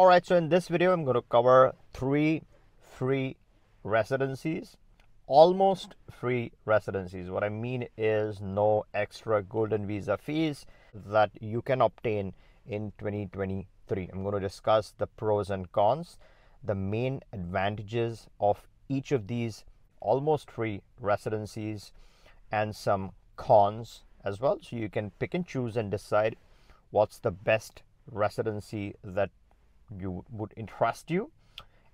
All right, so in this video, I'm going to cover three free residencies, almost free residencies. What I mean is no extra golden visa fees that you can obtain in 2023. I'm going to discuss the pros and cons, the main advantages of each of these almost free residencies, and some cons as well. So you can pick and choose and decide what's the best residency that you would entrust you.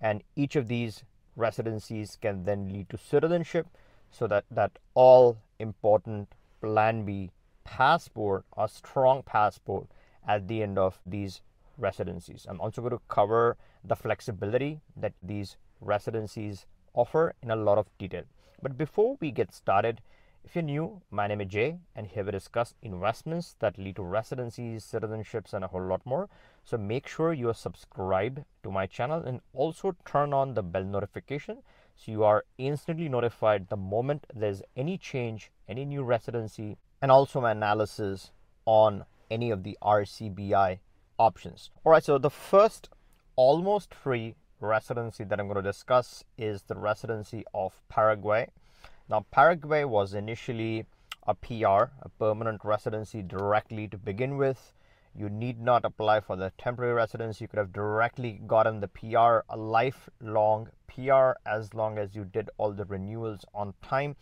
And each of these residencies can then lead to citizenship so that that all important plan b passport a strong passport at the end of these residencies. I'm also going to cover the flexibility that these residencies offer in a lot of detail. But before we get started if you're new, my name is Jay, and here we discuss investments that lead to residencies, citizenships, and a whole lot more. So make sure you are subscribed to my channel and also turn on the bell notification so you are instantly notified the moment there's any change, any new residency, and also my analysis on any of the RCBI options. All right, so the first almost free residency that I'm going to discuss is the residency of Paraguay. Now, Paraguay was initially a PR, a permanent residency directly to begin with. You need not apply for the temporary residence. You could have directly gotten the PR, a lifelong PR, as long as you did all the renewals on time.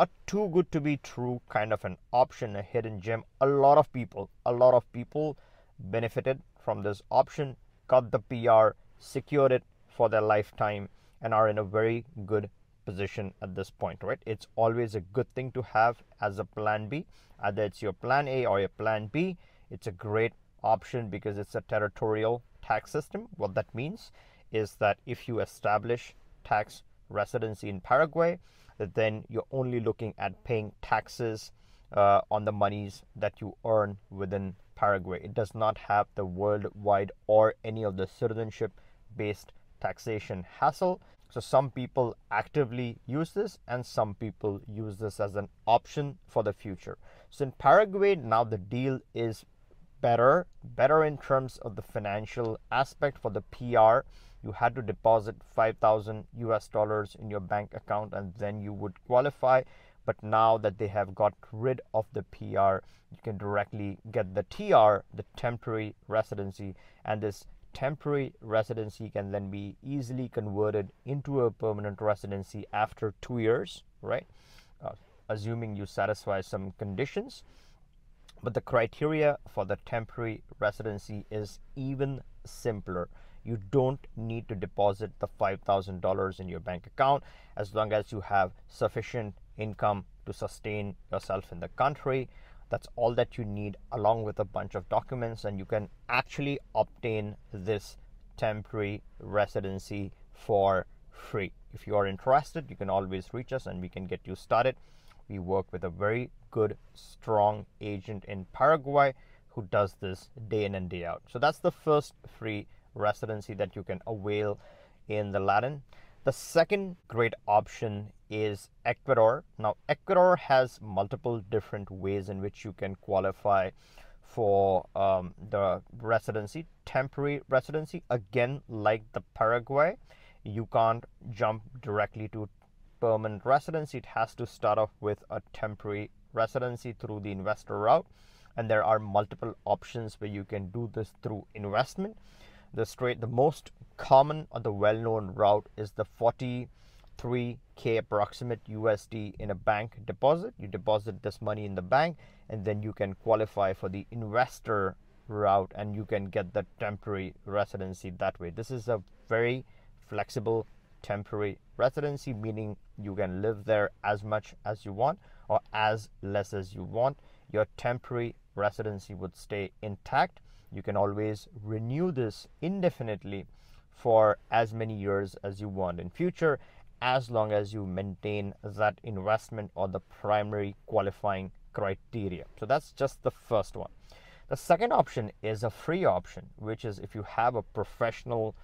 A too good to be true kind of an option, a hidden gem. A lot of people, a lot of people benefited from this option, got the PR, secured it for their lifetime, and are in a very good position at this point, right? It's always a good thing to have as a plan B. Either it's your plan A or your plan B. It's a great option because it's a territorial tax system. What that means is that if you establish tax residency in Paraguay, then you're only looking at paying taxes uh, on the monies that you earn within Paraguay. It does not have the worldwide or any of the citizenship based taxation hassle. So some people actively use this and some people use this as an option for the future. So in Paraguay now the deal is better, better in terms of the financial aspect for the PR. You had to deposit 5,000 US dollars in your bank account and then you would qualify. But now that they have got rid of the PR, you can directly get the TR, the temporary residency, and this temporary residency can then be easily converted into a permanent residency after two years, right? Uh, assuming you satisfy some conditions. But the criteria for the temporary residency is even simpler. You don't need to deposit the $5,000 in your bank account as long as you have sufficient income to sustain yourself in the country that's all that you need along with a bunch of documents and you can actually obtain this temporary residency for free. If you are interested, you can always reach us and we can get you started. We work with a very good, strong agent in Paraguay who does this day in and day out. So that's the first free residency that you can avail in the Latin. The second great option is Ecuador. Now, Ecuador has multiple different ways in which you can qualify for um, the residency, temporary residency. Again, like the Paraguay, you can't jump directly to permanent residency. It has to start off with a temporary residency through the investor route. And there are multiple options where you can do this through investment. The straight, the most common or the well-known route is the 40 3k approximate USD in a bank deposit. You deposit this money in the bank and then you can qualify for the investor route and you can get the temporary residency that way. This is a very flexible temporary residency, meaning you can live there as much as you want or as less as you want. Your temporary residency would stay intact. You can always renew this indefinitely for as many years as you want in future as long as you maintain that investment or the primary qualifying criteria. So that's just the first one. The second option is a free option, which is if you have a professional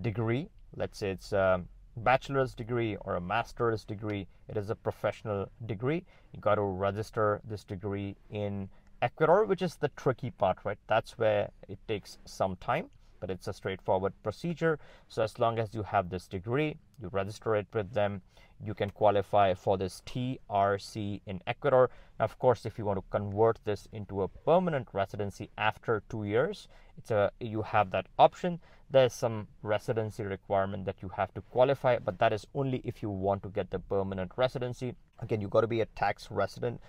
degree, let's say it's a bachelor's degree or a master's degree, it is a professional degree. You got to register this degree in Ecuador, which is the tricky part, right? That's where it takes some time. But it's a straightforward procedure. So as long as you have this degree, you register it with them, you can qualify for this TRC in Ecuador. Now, of course, if you want to convert this into a permanent residency after two years, it's a you have that option. There's some residency requirement that you have to qualify, but that is only if you want to get the permanent residency. Again, you've got to be a tax resident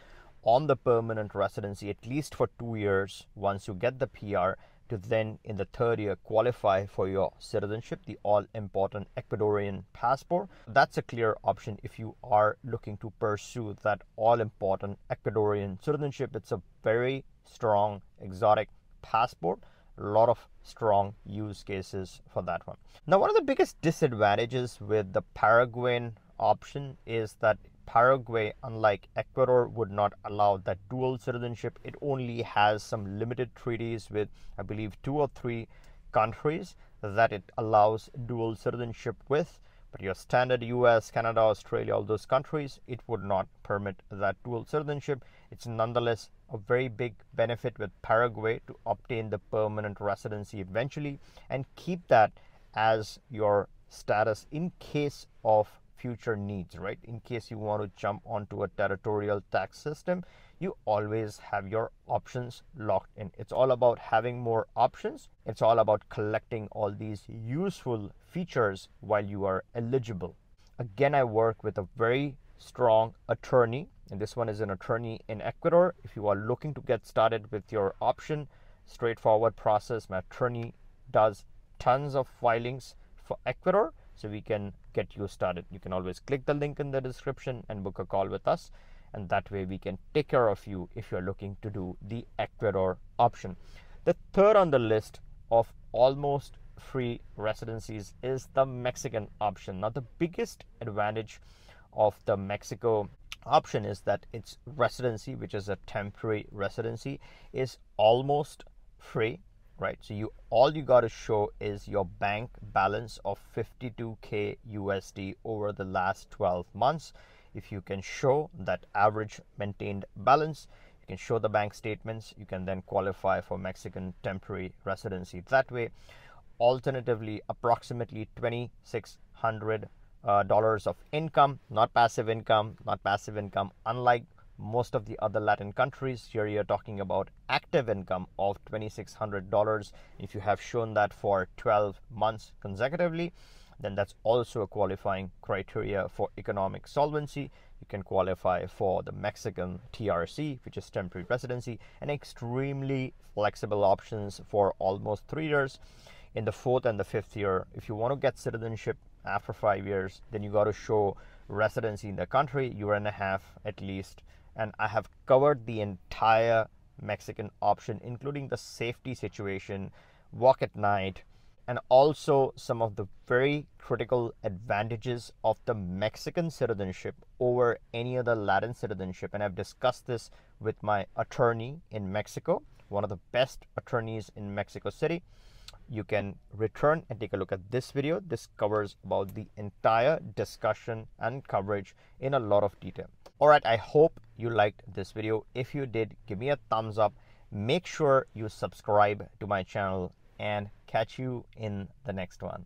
on the permanent residency at least for two years once you get the PR to then in the third year qualify for your citizenship, the all important Ecuadorian passport. That's a clear option if you are looking to pursue that all important Ecuadorian citizenship. It's a very strong exotic passport. A lot of strong use cases for that one. Now, one of the biggest disadvantages with the Paraguayan option is that Paraguay, unlike Ecuador, would not allow that dual citizenship. It only has some limited treaties with, I believe, two or three countries that it allows dual citizenship with. But your standard US, Canada, Australia, all those countries, it would not permit that dual citizenship. It's nonetheless a very big benefit with Paraguay to obtain the permanent residency eventually and keep that as your status in case of future needs, right? In case you want to jump onto a territorial tax system, you always have your options locked in. It's all about having more options. It's all about collecting all these useful features while you are eligible. Again, I work with a very strong attorney, and this one is an attorney in Ecuador. If you are looking to get started with your option, straightforward process. My attorney does tons of filings for Ecuador so we can get you started. You can always click the link in the description and book a call with us. And that way we can take care of you if you're looking to do the Ecuador option. The third on the list of almost free residencies is the Mexican option. Now, the biggest advantage of the Mexico option is that its residency, which is a temporary residency, is almost free right so you all you got to show is your bank balance of 52k USD over the last 12 months. If you can show that average maintained balance you can show the bank statements you can then qualify for Mexican temporary residency that way. Alternatively approximately 2600 uh, dollars of income not passive income not passive income unlike most of the other Latin countries. Here you're talking about active income of $2,600. If you have shown that for 12 months consecutively, then that's also a qualifying criteria for economic solvency. You can qualify for the Mexican TRC, which is temporary residency, and extremely flexible options for almost three years. In the fourth and the fifth year, if you want to get citizenship after five years, then you got to show residency in the country, year and a half at least, and I have covered the entire Mexican option, including the safety situation, walk at night, and also some of the very critical advantages of the Mexican citizenship over any other Latin citizenship. And I've discussed this with my attorney in Mexico, one of the best attorneys in Mexico City. You can return and take a look at this video. This covers about the entire discussion and coverage in a lot of detail. All right, I hope you liked this video. If you did, give me a thumbs up. Make sure you subscribe to my channel and catch you in the next one.